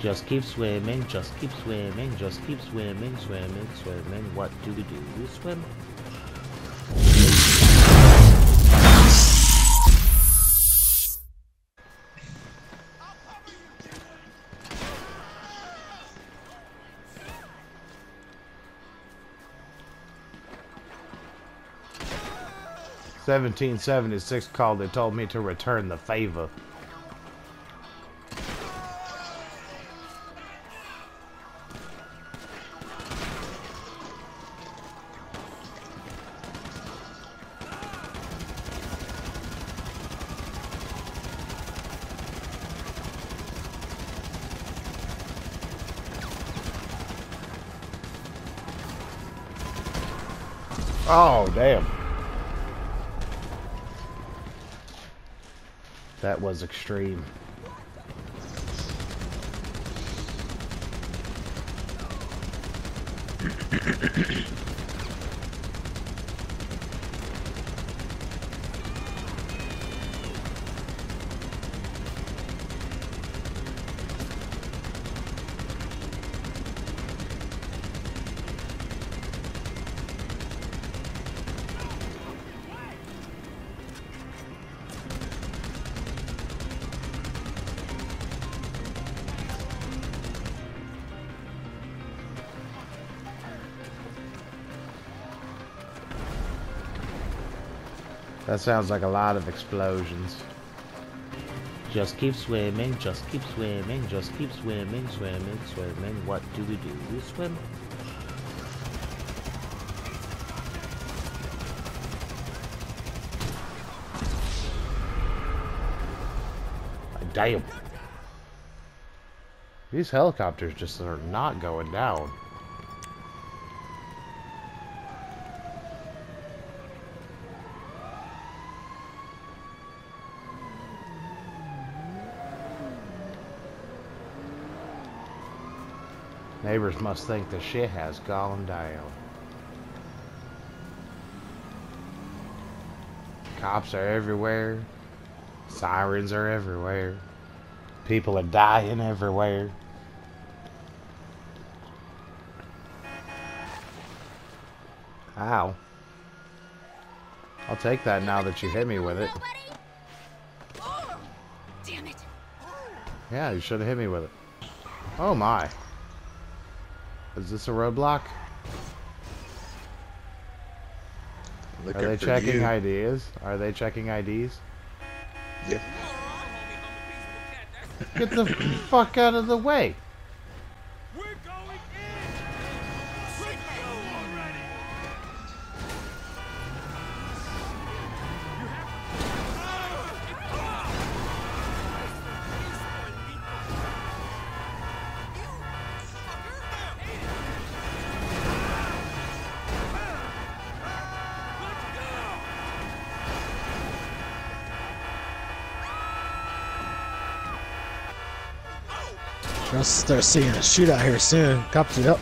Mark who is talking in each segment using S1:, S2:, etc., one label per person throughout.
S1: Just keep swimming, just keep swimming, just keep swimming, swimming, swimming. What do we do? We swim. Seventeen seventy six called. They told me to return the favor. Oh, damn. That was extreme. That sounds like a lot of explosions. Just keep swimming, just keep swimming, just keep swimming, swimming, swimming. What do we do? We swim. Damn. These helicopters just are not going down. Neighbors must think the shit has gone down. Cops are everywhere. Sirens are everywhere. People are dying everywhere. Ow. I'll take that now that you hit me with it.
S2: Oh, damn it.
S1: Yeah, you should have hit me with it. Oh my. Is this a roadblock?
S3: Looking
S1: Are they checking
S3: you.
S1: IDs? Are they checking IDs?
S3: Yep.
S1: Get the fuck out of the way.
S4: I'll start seeing a shootout here soon. Cops it up.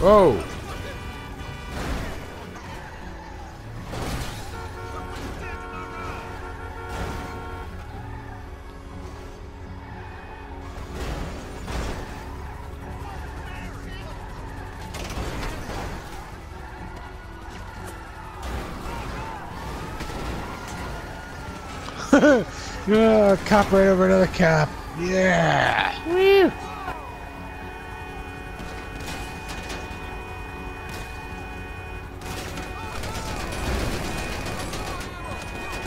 S1: Whoa.
S4: Yeah, cop right over another cop. Yeah.
S1: Woo.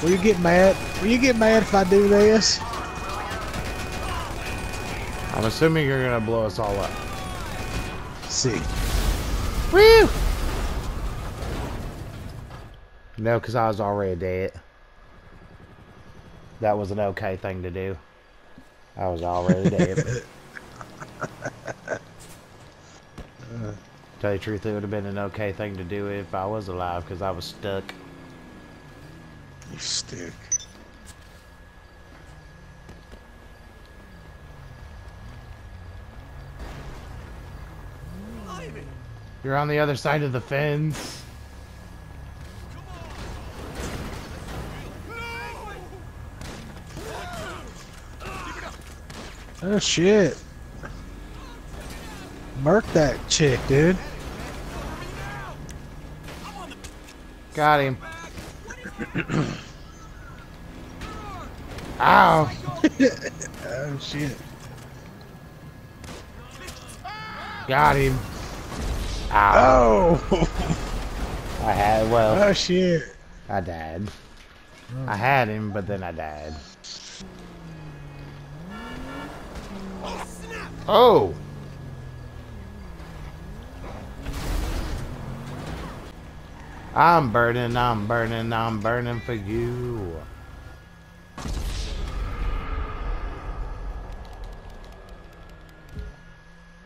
S4: Will you get mad? Will you get mad if I do this?
S1: I'm assuming you're gonna blow us all up.
S4: see.
S1: Woo! No, because I was already dead. That was an okay thing to do. I was already dead. Tell you the truth, it would have been an okay thing to do if I was alive, because I was stuck.
S4: You stuck.
S1: You're on the other side of the fence.
S4: Oh shit. Murk that chick, dude.
S1: Got him. Ow!
S4: Oh shit.
S1: Got him. Ow!
S4: Oh,
S1: I had well.
S4: oh shit.
S1: I died. Oh. I had him, but then I died. Oh! I'm burning, I'm burning, I'm burning for you.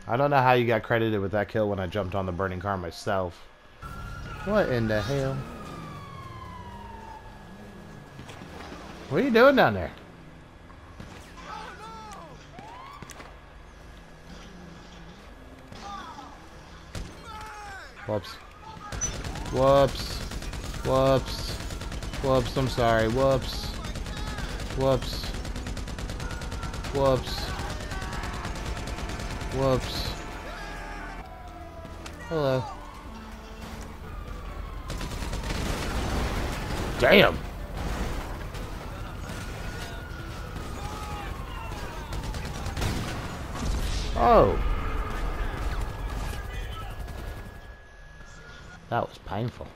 S1: I don't know how you got credited with that kill when I jumped on the burning car myself. What in the hell? What are you doing down there? Whoops. Whoops. Whoops. Whoops, I'm sorry. Whoops. Whoops. Whoops. Whoops. Hello. Damn! Oh! That was painful.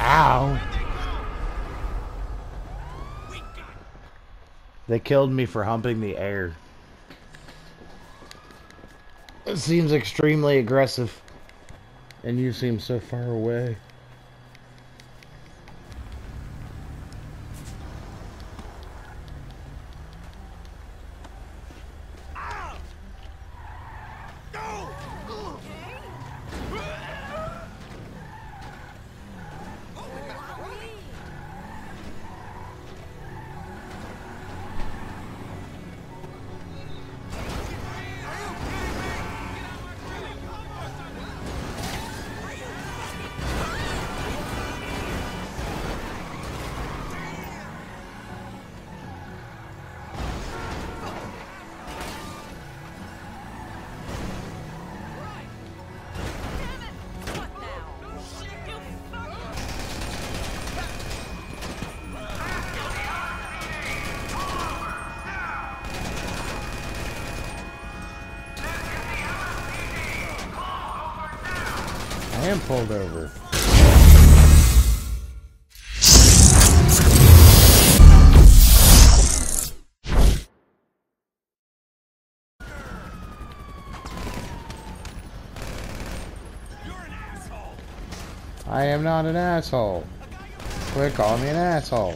S1: Ow! They killed me for humping the air. It seems extremely aggressive. And you seem so far away. Am pulled over. I am not an asshole. Quit calling me an asshole.